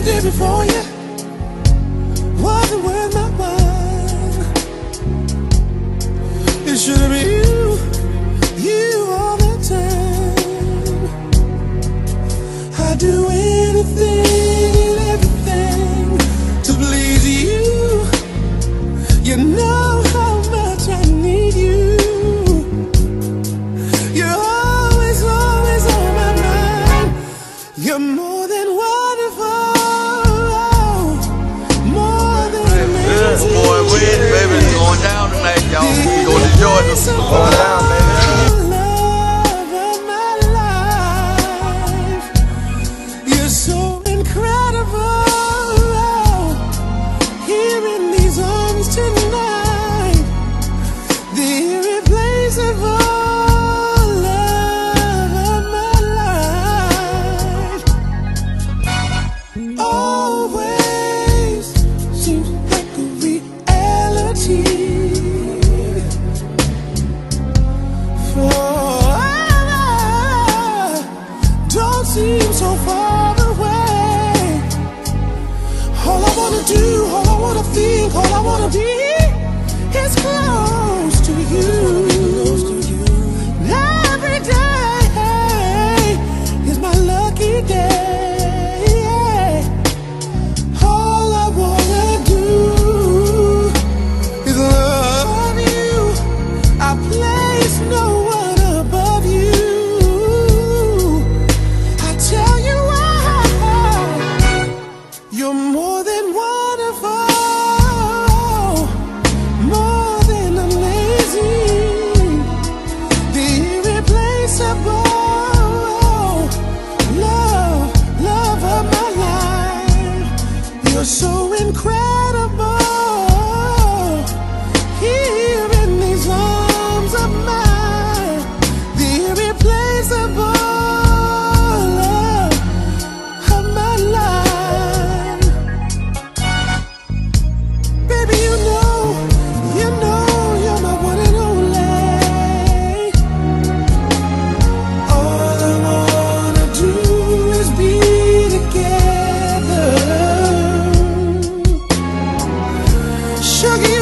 I did before you wasn't worth my while. It should have been you, you all the time. I'd do anything and everything to please you. You know how much I need you. You're always, always on my mind. You're more. seem so far away. All I wanna do, all I wanna think, all I wanna be is close. Sugar,